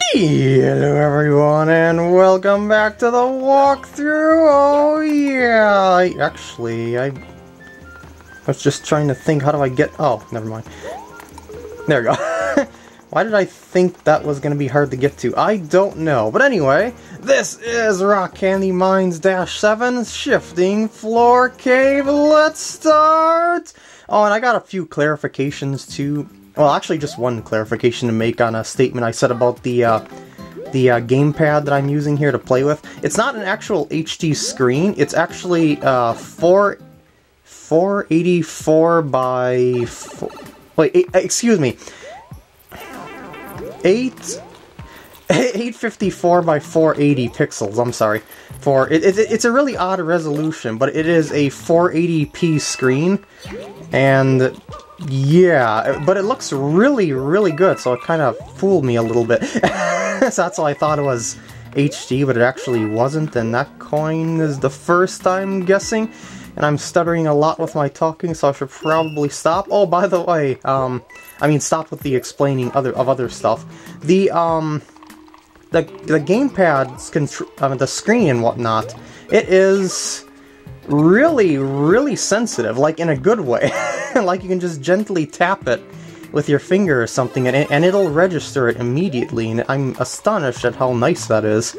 Hello everyone and welcome back to the walkthrough. Oh yeah, I, actually I was just trying to think how do I get, oh never mind. There we go. Why did I think that was going to be hard to get to? I don't know. But anyway, this is Rock Candy Mines Dash 7 Shifting Floor Cave. Let's start! Oh, and I got a few clarifications too well, actually, just one clarification to make on a statement I said about the uh, the uh, gamepad that I'm using here to play with. It's not an actual HD screen. It's actually uh, four 484 by four, wait, eight, excuse me, eight. 854 by 480 pixels. I'm sorry. For it, it, it's a really odd resolution, but it is a 480p screen, and yeah, but it looks really, really good, so it kind of fooled me a little bit. so that's why I thought it was HD, but it actually wasn't, and that coin is the first I'm guessing. And I'm stuttering a lot with my talking, so I should probably stop. Oh, by the way, um, I mean stop with the explaining other of other stuff. The um, the the gamepad's uh, the screen and whatnot. It is really, really sensitive, like in a good way. like you can just gently tap it with your finger or something and, it, and it'll register it immediately, and I'm astonished at how nice that is.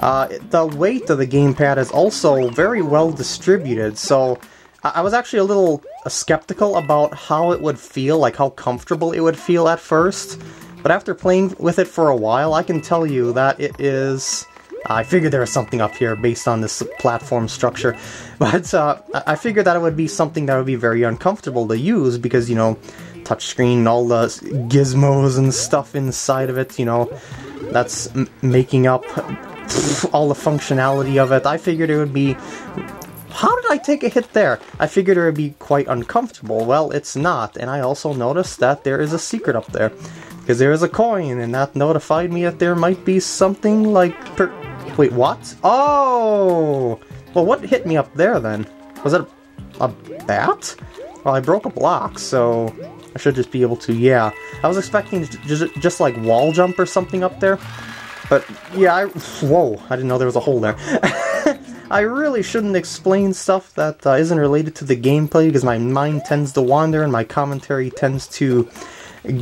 Uh, the weight of the gamepad is also very well distributed, so I was actually a little skeptical about how it would feel, like how comfortable it would feel at first. But after playing with it for a while, I can tell you that it is I figured there was something up here based on this platform structure, but uh, I figured that it would be something that would be very uncomfortable to use because, you know, touchscreen, all the gizmos and stuff inside of it, you know, that's making up all the functionality of it. I figured it would be... How did I take a hit there? I figured it would be quite uncomfortable. Well, it's not, and I also noticed that there is a secret up there. Because there is a coin, and that notified me that there might be something like Wait, what? Oh! Well, what hit me up there then? Was it a, a bat? Well, I broke a block, so I should just be able to, yeah. I was expecting just, just like wall jump or something up there. But, yeah, I, whoa, I didn't know there was a hole there. I really shouldn't explain stuff that uh, not related to the gameplay because my mind tends to wander and my commentary tends to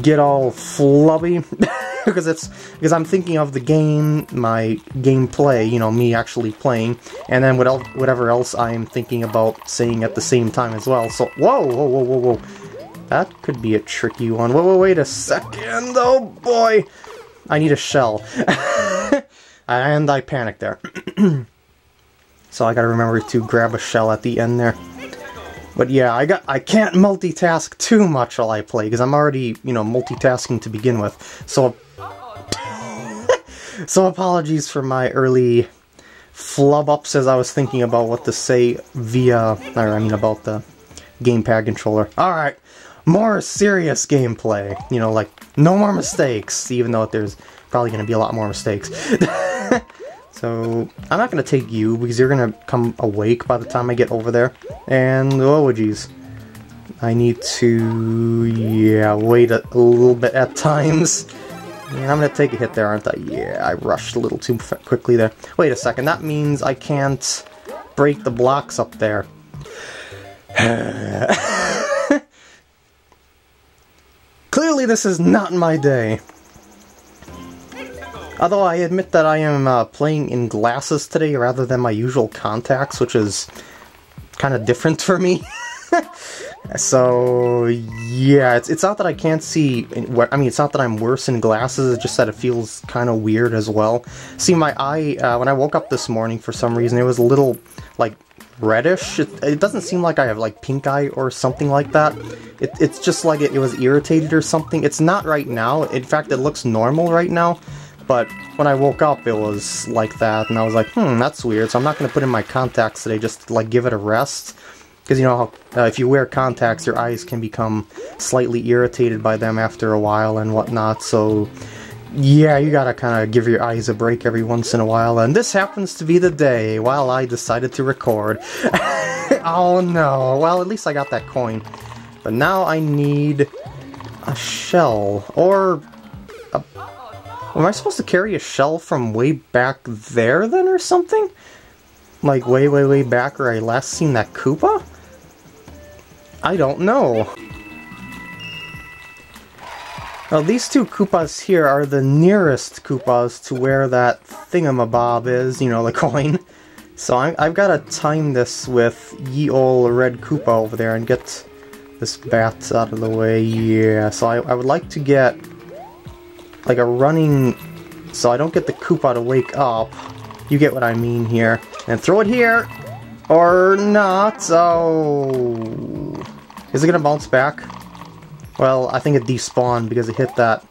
get all flubby. because it's because I'm thinking of the game, my gameplay, you know, me actually playing, and then what el whatever else I am thinking about saying at the same time as well. So, whoa, whoa, whoa, whoa, whoa. That could be a tricky one. Whoa, whoa, wait a second. Oh boy. I need a shell. and I panicked there. so I gotta remember to grab a shell at the end there. But yeah, I got I can't multitask too much while I play because I'm already, you know, multitasking to begin with. So so apologies for my early flub ups as I was thinking about what to say via, or I mean about the gamepad controller. Alright, more serious gameplay. You know, like, no more mistakes, even though there's probably going to be a lot more mistakes. so, I'm not going to take you, because you're going to come awake by the time I get over there. And, oh geez. I need to, yeah, wait a, a little bit at times. Yeah, I'm gonna take a hit there, aren't I? Yeah, I rushed a little too quickly there. Wait a second, that means I can't break the blocks up there. Clearly this is not my day. Although I admit that I am uh, playing in glasses today rather than my usual contacts, which is kind of different for me. So yeah, it's it's not that I can't see. I mean, it's not that I'm worse in glasses. It's just that it feels kind of weird as well. See, my eye uh, when I woke up this morning for some reason it was a little like reddish. It, it, doesn't seem like I have like pink eye or something like that. It, it's just like it, it was irritated or something. It's not right now. In fact, it looks normal right now. But when I woke up, it was like that, and I was like, hmm, that's weird. So I'm not going to put in my contacts today, just like give it a rest. Because you know how uh, if you wear contacts, your eyes can become slightly irritated by them after a while and whatnot. So yeah, you gotta kind of give your eyes a break every once in a while. And this happens to be the day while I decided to record. oh no! Well, at least I got that coin. But now I need a shell or Am I supposed to carry a shell from way back there then or something? Like way, way, way back where I last seen that Koopa? I don't know. Well, these two Koopas here are the nearest Koopas to where that thingamabob is, you know, the coin. So I, have got to time this with ye ol' red Koopa over there and get this bat out of the way. Yeah, so I, I would like to get like a running... So I don't get the Koopa to wake up. You get what I mean here. And throw it here! Or not! Oh... Is it gonna bounce back? Well, I think it despawned because it hit that...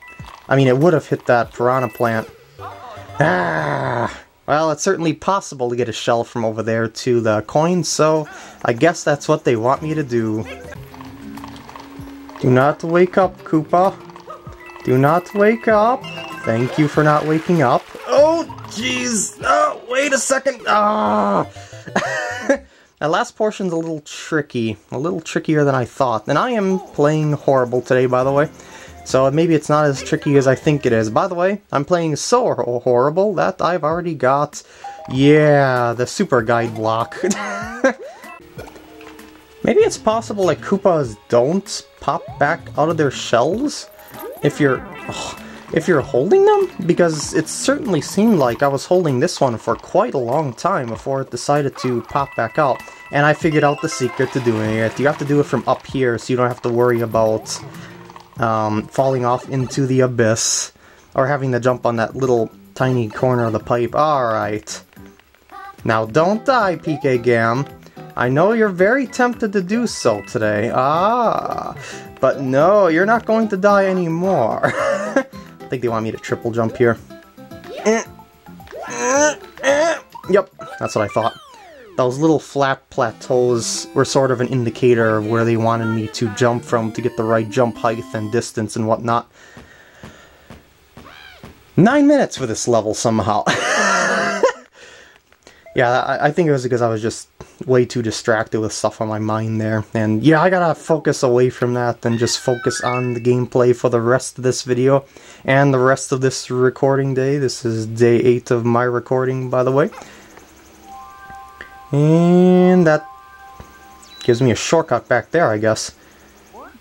I mean, it would have hit that piranha plant. Ah! Well, it's certainly possible to get a shell from over there to the coin, so I guess that's what they want me to do. Do not wake up, Koopa. Do not wake up. Thank you for not waking up. Oh, jeez. Oh, wait a second. Ah. that last portion's a little tricky. A little trickier than I thought. And I am playing horrible today, by the way. So maybe it's not as tricky as I think it is. By the way, I'm playing so horrible that I've already got, yeah, the super guide block. maybe it's possible that Koopas don't pop back out of their shells if you're oh, if you're holding them? Because it certainly seemed like I was holding this one for quite a long time before it decided to pop back out. And I figured out the secret to doing it. You have to do it from up here so you don't have to worry about um, falling off into the abyss or having to jump on that little tiny corner of the pipe. Alright. Now don't die PK Gam. I know you're very tempted to do so today. Ah, but no, you're not going to die anymore. I think they want me to triple jump here. Yep, that's what I thought. Those little flat plateaus were sort of an indicator of where they wanted me to jump from to get the right jump height and distance and whatnot. Nine minutes for this level somehow. yeah, I, I think it was because I was just way too distracted with stuff on my mind there. And yeah, I gotta focus away from that and just focus on the gameplay for the rest of this video and the rest of this recording day. This is day 8 of my recording, by the way. And that gives me a shortcut back there, I guess.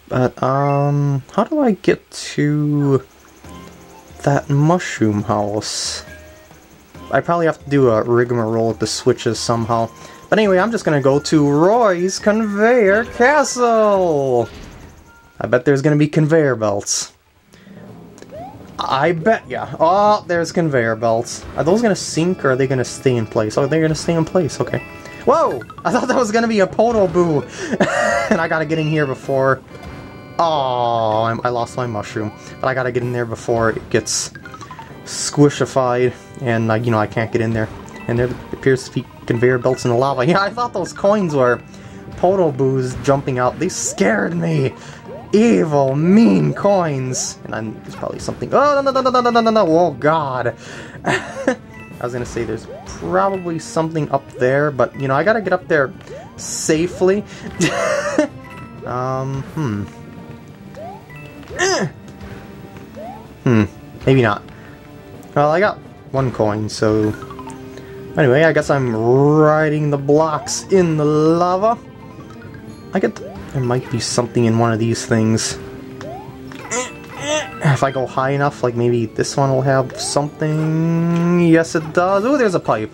But, um, how do I get to that mushroom house? I probably have to do a rigmarole with the switches somehow. But anyway, I'm just gonna go to Roy's Conveyor Castle! I bet there's gonna be conveyor belts. I bet, yeah. Oh, there's conveyor belts. Are those gonna sink or are they gonna stay in place? Oh, they're gonna stay in place, okay. Whoa! I thought that was gonna be a Podoboo! and I gotta get in here before... Oh, I lost my mushroom. But I gotta get in there before it gets squishified, and, uh, you know, I can't get in there. And there appears to be conveyor belts in the lava. Yeah, I thought those coins were Podoboos jumping out. They scared me! Evil, mean coins! And then there's probably something... Oh, no, no, no, no, no, no, no, no, oh god! I was gonna say there's probably something up there, but, you know, I gotta get up there safely. um, hmm. hmm, maybe not. Well, I got one coin, so... Anyway, I guess I'm riding the blocks in the lava. I get... There might be something in one of these things. If I go high enough, like maybe this one will have something... Yes, it does. Oh, there's a pipe.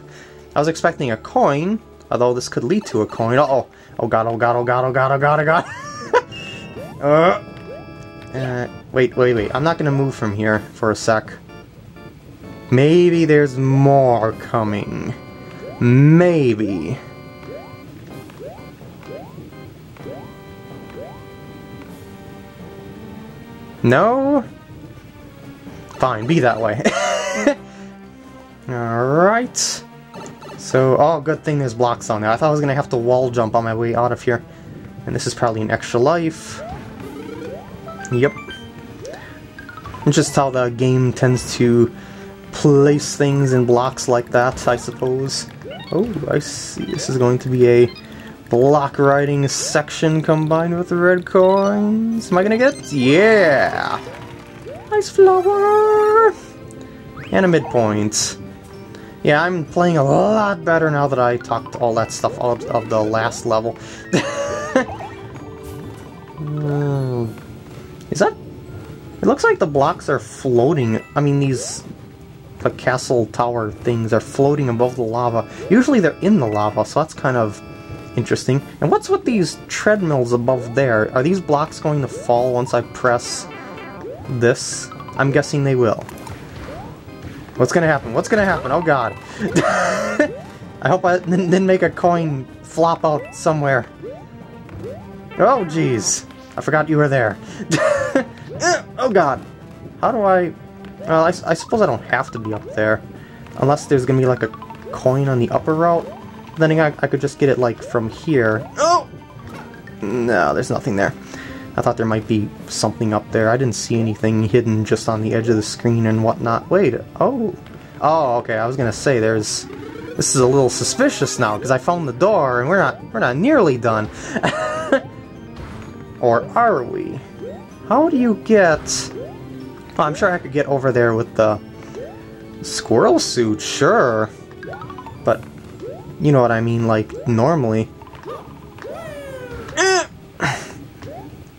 I was expecting a coin, although this could lead to a coin. Uh oh Oh god, oh god, oh god, oh god, oh god, oh god. uh, uh, wait, wait, wait. I'm not gonna move from here for a sec. Maybe there's more coming. Maybe. No? Fine, be that way. Alright. So, oh, good thing there's blocks on there. I thought I was going to have to wall jump on my way out of here. And this is probably an extra life. Yep. Just how the game tends to place things in blocks like that, I suppose. Oh, I see. This is going to be a block riding section combined with the red coins. Am I gonna get? Yeah! Nice flower! And a midpoint. Yeah, I'm playing a lot better now that I talked all that stuff out of the last level. Is that... It looks like the blocks are floating. I mean, these... The castle tower things are floating above the lava. Usually they're in the lava, so that's kind of interesting. And what's with these treadmills above there? Are these blocks going to fall once I press this? I'm guessing they will. What's gonna happen? What's gonna happen? Oh god. I hope I didn't make a coin flop out somewhere. Oh jeez. I forgot you were there. oh god. How do I... Well, I, I suppose I don't have to be up there. Unless there's gonna be like a coin on the upper route. Then I, I could just get it like from here. Oh! No, there's nothing there. I thought there might be something up there. I didn't see anything hidden just on the edge of the screen and whatnot. Wait, oh. Oh, okay, I was gonna say, there's... This is a little suspicious now, because I found the door, and we're not, we're not nearly done. or are we? How do you get... Well, I'm sure I could get over there with the squirrel suit, sure. But, you know what I mean, like, normally.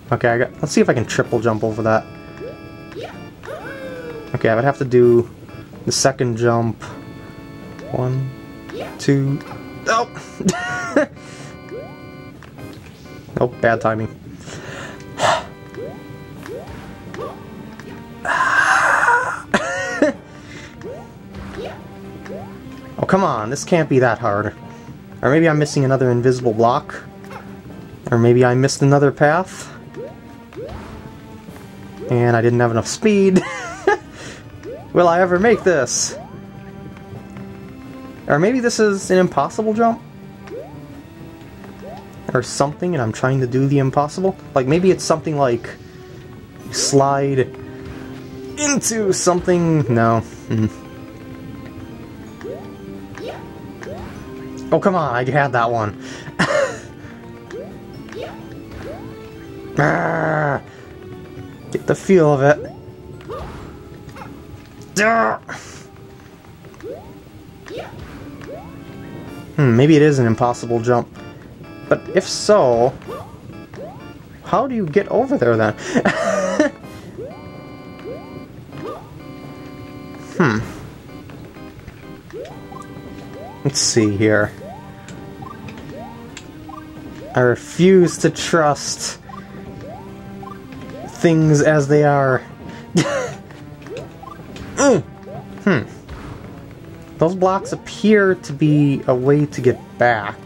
Okay, I got, let's see if I can triple jump over that. Okay, I would have to do the second jump. One, two, oh! nope, bad timing. Come on, this can't be that hard. Or maybe I'm missing another invisible block. Or maybe I missed another path. And I didn't have enough speed. Will I ever make this? Or maybe this is an impossible jump? Or something, and I'm trying to do the impossible? Like, maybe it's something like... Slide into something... No. Mm. Oh, come on, I had that one. ah. Get the feel of it. Hmm, maybe it is an impossible jump. But if so, how do you get over there then? hmm. Let's see here. I refuse to trust things as they are. mm. Hmm. Those blocks appear to be a way to get back,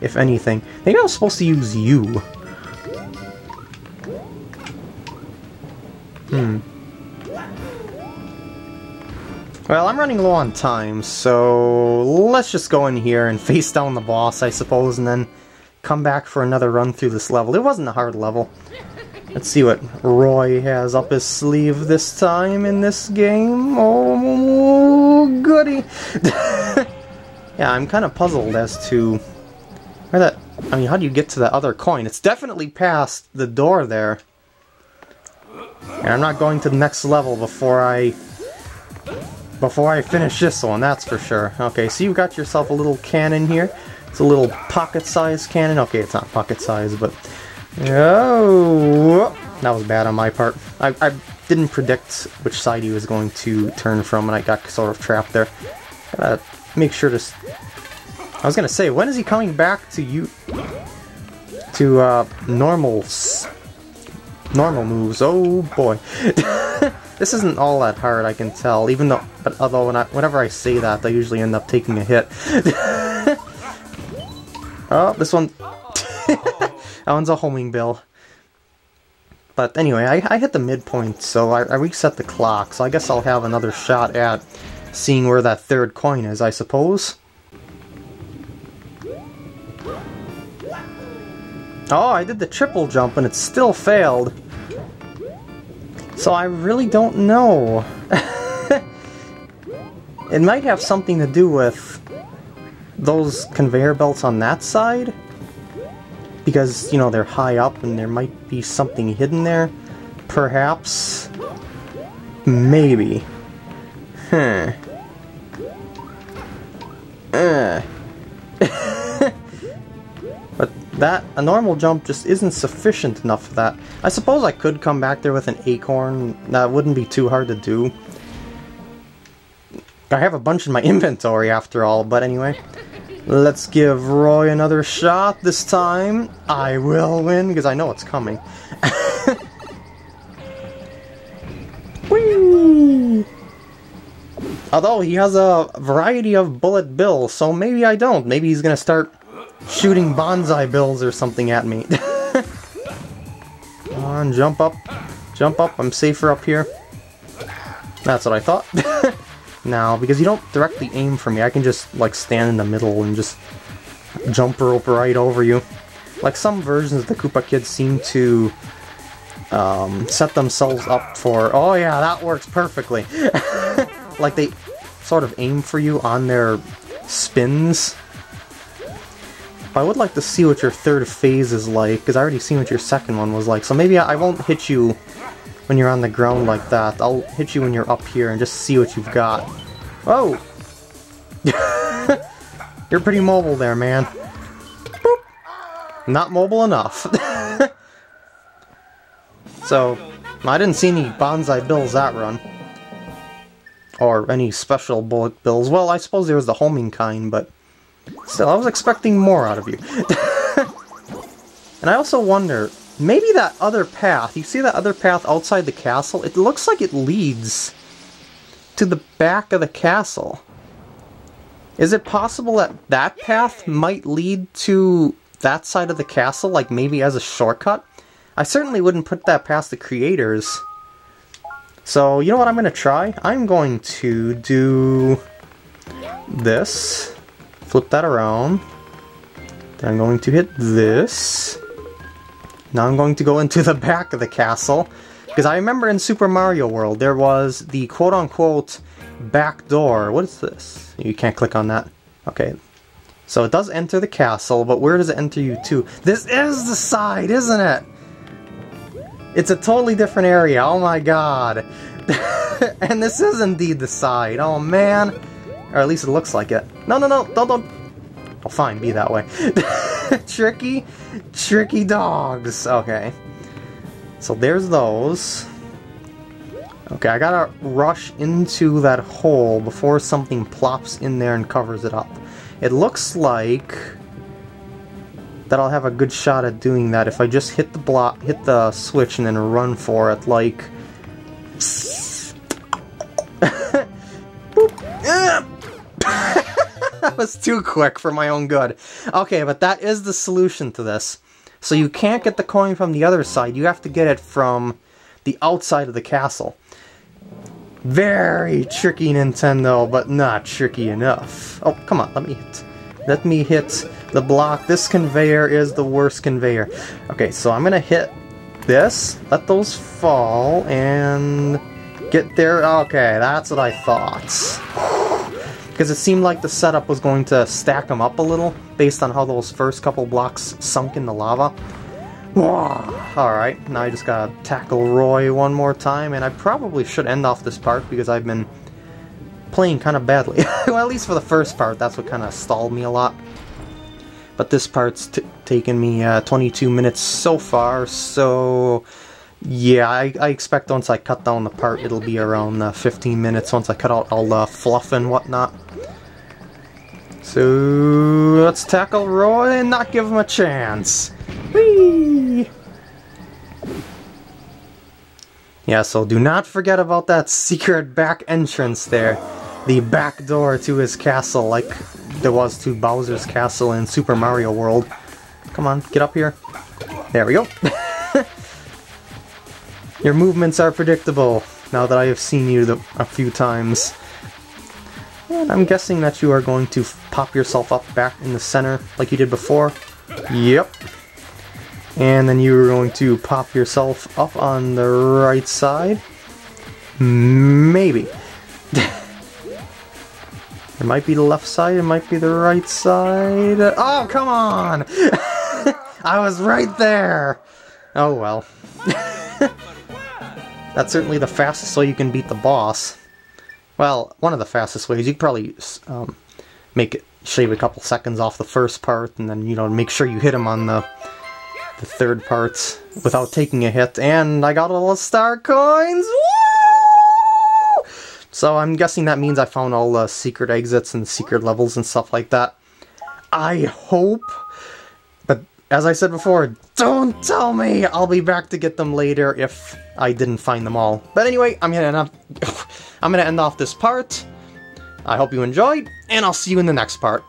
if anything. Maybe I was supposed to use you. Hmm. Well, I'm running low on time, so let's just go in here and face down the boss, I suppose, and then come back for another run through this level. It wasn't a hard level. Let's see what Roy has up his sleeve this time in this game. Oh, goody! yeah, I'm kind of puzzled as to where that... I mean, how do you get to that other coin? It's definitely past the door there. And I'm not going to the next level before I... Before I finish this one, that's for sure. Okay, so you've got yourself a little cannon here. It's a little pocket-sized cannon. Okay, it's not pocket-sized, but Oh, that was bad on my part. I, I didn't predict which side he was going to turn from, and I got sort of trapped there. Gotta make sure to... I was gonna say, when is he coming back to you... to, uh, normal... normal moves? Oh, boy. this isn't all that hard, I can tell, even though... but although when I, whenever I say that, I usually end up taking a hit. oh, this one... That one's a homing bill. But anyway, I, I hit the midpoint, so I, I reset the clock, so I guess I'll have another shot at seeing where that third coin is, I suppose. Oh, I did the triple jump and it still failed. So I really don't know. it might have something to do with those conveyor belts on that side. Because, you know, they're high up and there might be something hidden there. Perhaps. Maybe. Huh. Uh that a normal jump just isn't sufficient enough for that. I suppose I could come back there with an acorn. That wouldn't be too hard to do. I have a bunch in my inventory after all, but anyway. Let's give Roy another shot. This time, I will win, because I know it's coming. Although, he has a variety of bullet bills, so maybe I don't. Maybe he's gonna start shooting Banzai Bills or something at me. Come on, jump up. Jump up, I'm safer up here. That's what I thought. now, because you don't directly aim for me, I can just, like, stand in the middle and just jump rope right over you. Like, some versions of the Koopa Kids seem to um, set themselves up for, oh yeah, that works perfectly. like, they sort of aim for you on their spins. I would like to see what your third phase is like, because I already seen what your second one was like, so maybe I, won't hit you when you're on the ground like that. I'll hit you when you're up here and just see what you've got. Whoa! you're pretty mobile there, man. Boop. Not mobile enough. so, I didn't see any Banzai Bills that run. Or any special bullet bills. Well, I suppose there was the homing kind, but Still, I was expecting more out of you. and I also wonder, maybe that other path, you see that other path outside the castle? It looks like it leads to the back of the castle. Is it possible that that path might lead to that side of the castle, like maybe as a shortcut? I certainly wouldn't put that past the creators. So, you know what I'm going to try? I'm going to do this. Flip that around. Then I'm going to hit this. Now I'm going to go into the back of the castle. Because I remember in Super Mario World, there was the quote-unquote back door. What is this? You can't click on that. Okay. So it does enter the castle, but where does it enter you to? This is the side, isn't it? It's a totally different area. Oh my god. and this is indeed the side. Oh man. Or at least it looks like it. No, no, no, don't, don't. Oh, fine, be that way. tricky, tricky dogs. Okay. So there's those. Okay, I gotta rush into that hole before something plops in there and covers it up. It looks like that I'll have a good shot at doing that if I just hit the block, hit the switch and then run for it like... was too quick for my own good. Okay, but that is the solution to this. So you can't get the coin from the other side, you have to get it from the outside of the castle. Very tricky Nintendo, but not tricky enough. Oh, come on, let me hit. Let me hit the block. This conveyor is the worst conveyor. Okay, so I'm gonna hit this, let those fall, and get there. Okay, that's what I thought because it seemed like the setup was going to stack them up a little based on how those first couple blocks sunk in the lava. Alright, now I just gotta tackle Roy one more time, and I probably should end off this part because I've been playing kind of badly. well, at least for the first part, that's what kind of stalled me a lot. But this part's taken me uh, 22 minutes so far, so yeah, I, I, expect once I cut down the part, it'll be around uh, 15 minutes once I cut out all the fluff and whatnot. So, let's tackle Roy and not give him a chance. Whee! Yeah, so do not forget about that secret back entrance there. The back door to his castle, like there was to Bowser's castle in Super Mario World. Come on, get up here. There we go. Your movements are predictable, now that I have seen you a few times. And I'm guessing that you are going to pop yourself up back in the center like you did before. Yep. And then you're going to pop yourself up on the right side. Maybe. it might be the left side, it might be the right side. Oh, come on! I was right there! Oh well. That's certainly the fastest way you can beat the boss. Well, one of the fastest ways. You could probably um, make it shave a couple seconds off the first part, and then, you know, make sure you hit him on the, the third parts without taking a hit. And I got all the star coins! Woo! So I'm guessing that means I found all the secret exits and secret levels and stuff like that. I hope but as I said before, don't tell me! I'll be back to get them later if I didn't find them all. But anyway, I'm gonna end off, I'm gonna end off this part. I hope you enjoyed, and I'll see you in the next part.